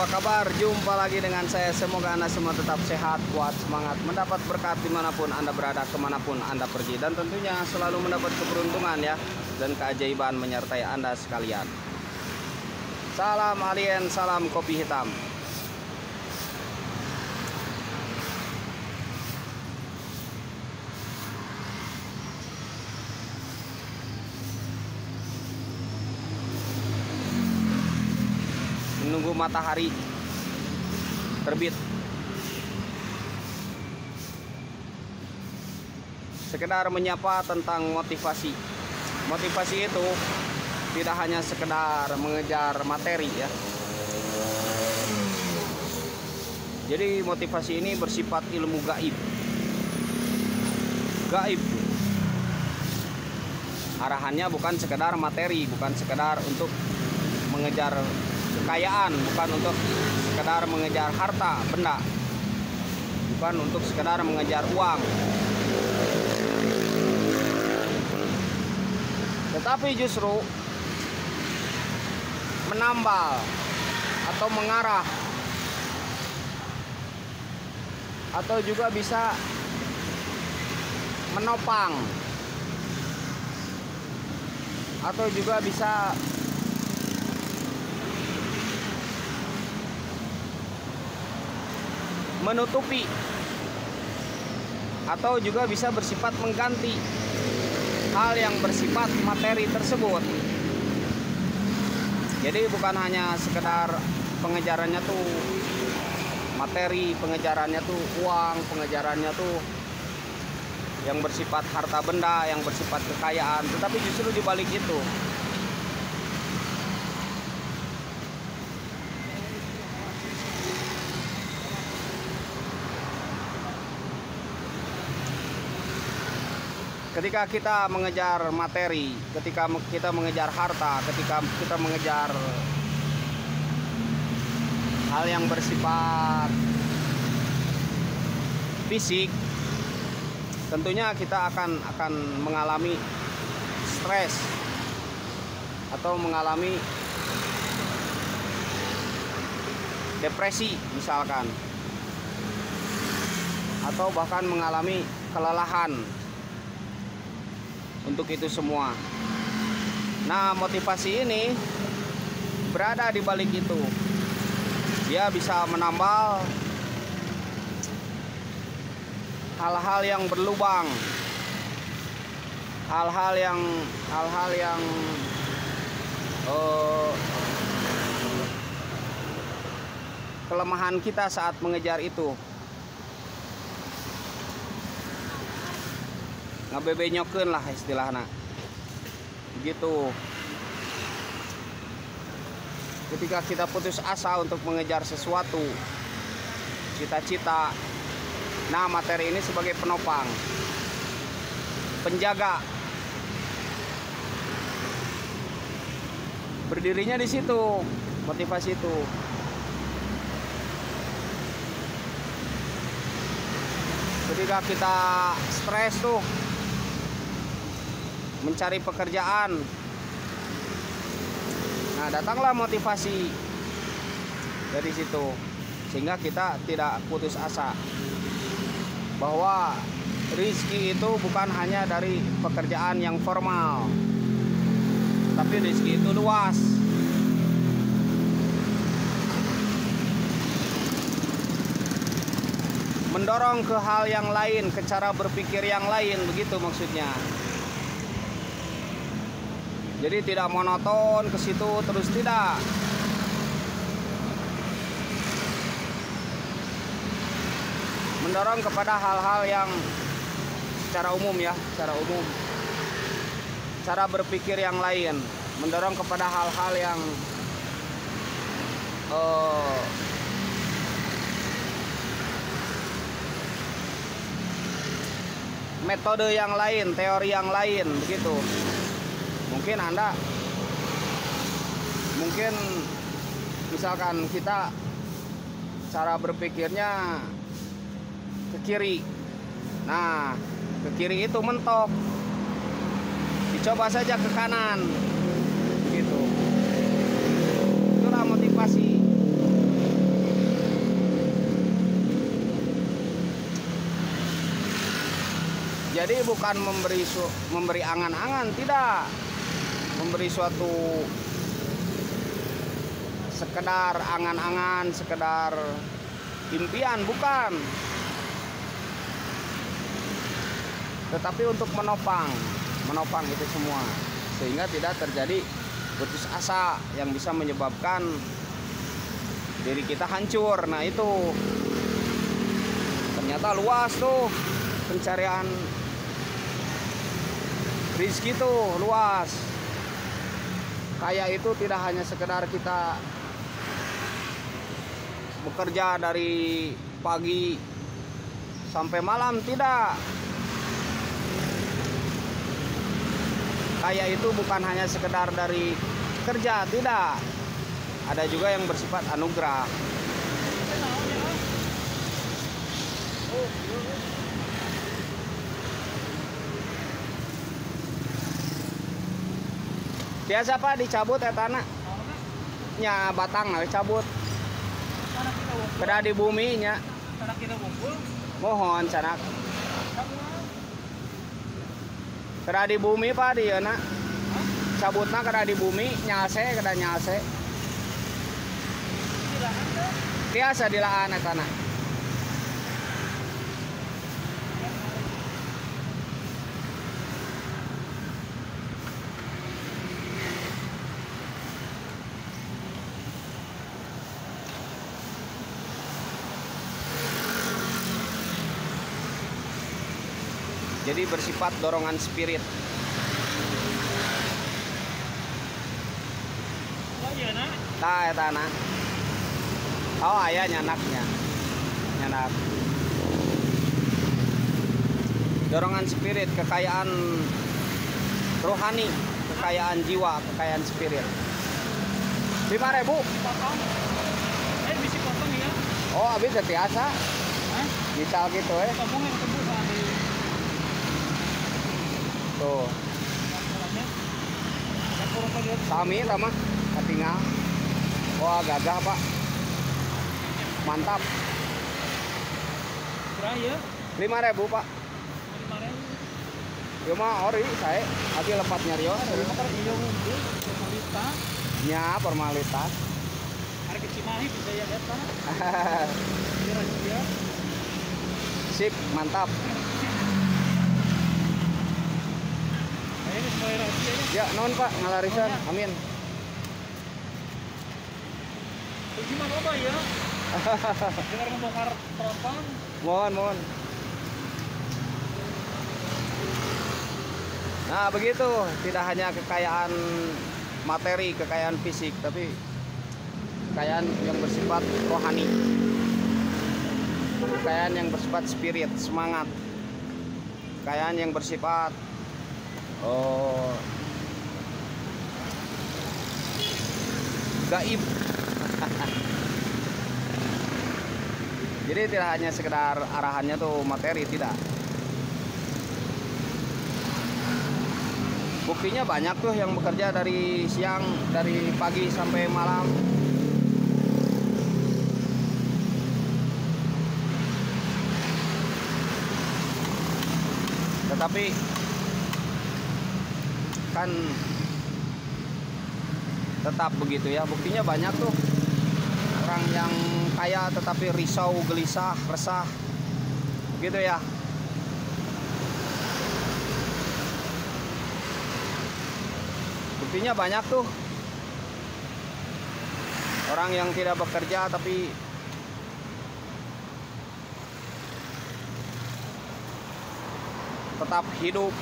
Apa kabar? Jumpa lagi dengan saya. Semoga Anda semua tetap sehat, kuat, semangat, mendapat berkat di mana pun Anda berada, ke mana pun Anda pergi. Dan tentunya selalu mendapat keberuntungan ya. Dan keajaiban menyertai Anda sekalian. Salam alien, salam kopi hitam. Menunggu matahari terbit. Sekedar menyapa tentang motivasi. Motivasi itu tidak hanya sekedar mengejar materi ya. Jadi motivasi ini bersifat ilmu gaib. Gaib. Arahannya bukan sekedar materi, bukan sekedar untuk mengejar kekayaan bukan untuk sekedar mengejar harta benda. Bukan untuk sekedar mengejar uang. Tetapi justru menambal atau mengarah atau juga bisa menopang atau juga bisa menutupi atau juga bisa bersifat mengganti hal yang bersifat materi tersebut. Jadi bukan hanya sekedar pengejarannya tuh materi, pengejarannya tuh uang, pengejarannya tuh yang bersifat harta benda, yang bersifat kekayaan, tetapi justru dibalik itu ketika kita mengejar materi, ketika kita mengejar harta, ketika kita mengejar hal yang bersifat fisik, tentunya kita akan akan mengalami stres atau mengalami depresi misalkan. Atau bahkan mengalami kelelahan untuk itu semua. Nah, motivasi ini berada di balik itu. Dia bisa menambal hal-hal yang berlubang. Hal-hal yang hal-hal yang uh, kelemahan kita saat mengejar itu. Ngabebenyokeun lah istilahnya gitu ketika kita putus asa untuk mengejar sesuatu cita-cita nah materi ini sebagai penopang penjaga. Berdirinya di situ motivasi itu. Ketika kita stres tuh mencari pekerjaan. Nah, datanglah motivasi dari situ sehingga kita tidak putus asa bahwa rizki itu bukan hanya dari pekerjaan yang formal tapi rizki itu luas mendorong ke hal yang lain ke cara berpikir yang lain begitu maksudnya jadi tidak monoton ke situ terus tidak. Mendorong kepada hal-hal yang secara umum ya secara umum. Cara berpikir yang lain. Mendorong kepada hal-hal yang uh, metode yang lain teori yang lain begitu mungkin Anda mungkin misalkan kita cara berpikirnya ke kiri. Nah, ke kiri itu mentok. Dicoba saja ke kanan. Gitu. Itulah motivasi. Jadi bukan memberi memberi angan-angan, tidak memberi suatu sekedar angan-angan sekedar impian bukan. Tetapi untuk menopang menopang itu semua sehingga tidak terjadi putus asa yang bisa menyebabkan diri kita hancur. Nah itu ternyata luas tuh pencarian rizki tuh luas kaya itu tidak hanya sekedar kita bekerja dari pagi sampai malam tidak. Kaya itu bukan hanya sekedar dari kerja tidak. Ada juga yang bersifat anugerah biasa pak dicabut ya tanah nya batang nah, cabut. Kena di bumi nya. Mohon canak. Kena di bumi pak dia nak cabutna kena di bumi nyase kena nyase. Biasa dilaan tanah jadi bersifat dorongan spirit. Nah ya tanah oh ayah nyanaknya. Nyanak. Dorongan spirit kekayaan rohani kekayaan jiwa kekayaan spirit. lima ribu. Eh, bisa potong ya? oh habis biasa Hah? dical gitu eh Potong yang tebus ada tuh Sami sama ketinggal. Wah gagah pak. Mantap. Ya? Lima ribu pak. Kemarin. Yo mah ori saya. Lagi lepat nyarios. Dari motor iya ngumpul. Pemerintah. Nya formalitas. Hari ke Cimahi bisa ya. Kira dia. Sip mantap. Saya ini mulai rahasia ya. Non pak ngalarisan. Amin. Gimana apa ya? Dengar membongkar teropong. Mohon mohon. Nah begitu. Tidak hanya kekayaan materi, kekayaan fisik, tapi kekayaan yang bersifat rohani. Kekayaan yang bersifat spirit, semangat. Kekayaan yang bersifat oh gaib. Jadi tidak hanya sekedar arahannya tuh materi, tidak. Buktinya banyak tuh yang bekerja dari siang, dari pagi sampai malam. Tetapi kan tetap begitu ya. Buktinya banyak tuh orang yang kaya tetapi risau, gelisah, resah. Gitu ya. Buktinya banyak tuh. Orang yang tidak bekerja tapi tetap hidup.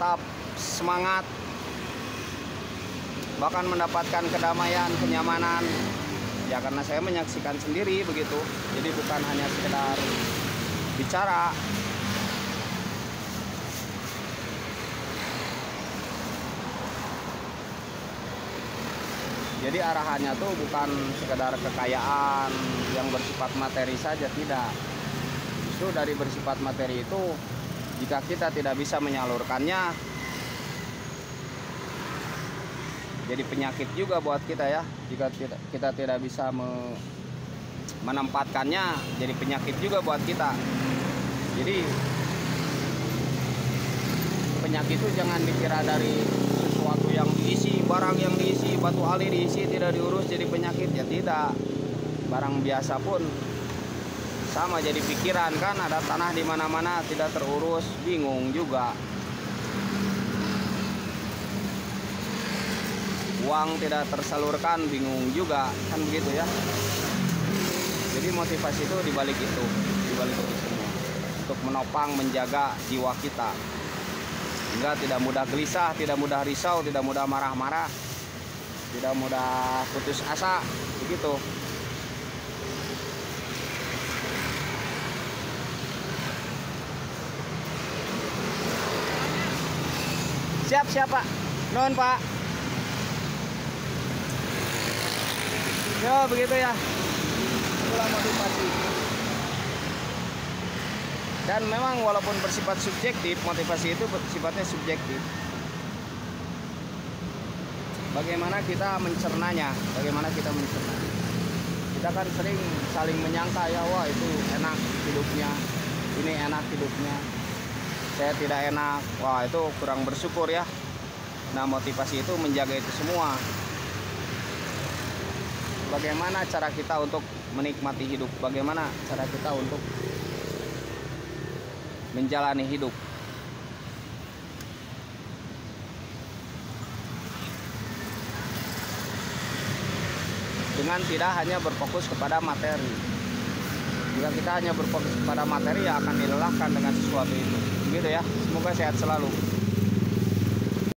Tetap semangat. Bahkan mendapatkan kedamaian, kenyamanan. Ya karena saya menyaksikan sendiri begitu. Jadi bukan hanya sekedar bicara, Jadi arahannya tuh bukan sekedar kekayaan yang bersifat materi saja, tidak. Justru dari bersifat materi itu, jika kita tidak bisa menyalurkannya, jadi penyakit juga buat kita ya. Jika kita tidak bisa me- menempatkannya, jadi penyakit juga buat kita. jadi penyakit itu jangan dikira dari sesuatu yang diisi barang yang diisi batu ali diisi tidak diurus jadi penyakit ya tidak barang biasa pun sama jadi pikiran kan ada tanah di mana-mana tidak terurus. Bingung juga. Uang tidak tersalurkan bingung juga. Kan begitu ya. Jadi motivasi itu dibalik itu. Dibalik itu semua. Untuk menopang menjaga jiwa kita. Hingga tidak mudah gelisah tidak mudah risau tidak mudah marah-marah. Tidak mudah putus asa. Begitu siap siap pak. Non pak. Ya begitu ya. Motivasi. Dan memang walaupun bersifat subjektif motivasi itu sifatnya subjektif. Bagaimana kita mencernanya? Bagaimana kita mencernanya kita kan sering saling menyangka ya wah itu enak hidupnya ini enak hidupnya saya tidak enak. Wah itu kurang bersyukur ya. Nah motivasi itu menjaga itu semua. Bagaimana cara kita untuk menikmati hidup? Bagaimana cara kita untuk menjalani hidup? Dengan tidak hanya berfokus kepada materi. Jika kita hanya berfokus kepada materi ya akan dilelahkan dengan sesuatu itu begitu ya. Semoga sehat selalu